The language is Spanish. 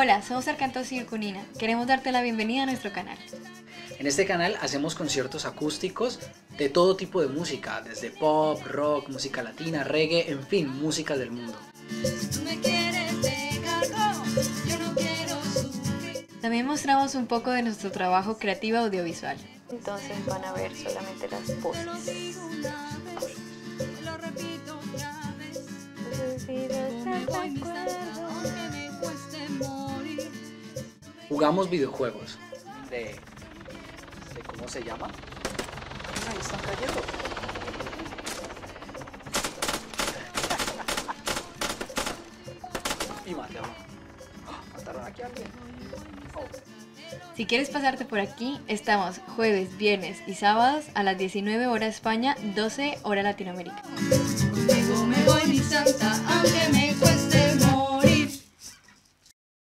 Hola, somos Arcanto Circunina. Queremos darte la bienvenida a nuestro canal. En este canal hacemos conciertos acústicos de todo tipo de música, desde pop, rock, música latina, reggae, en fin, música del mundo. También mostramos un poco de nuestro trabajo creativo audiovisual. Entonces van a ver solamente las voces. Jugamos videojuegos. De, de ¿Cómo se llama? Ahí están cayendo. y mataron. Mataron aquí a alguien. Si quieres pasarte por aquí, estamos jueves, viernes y sábados a las 19 horas España, 12 hora Latinoamérica. Contigo me voy mi santa,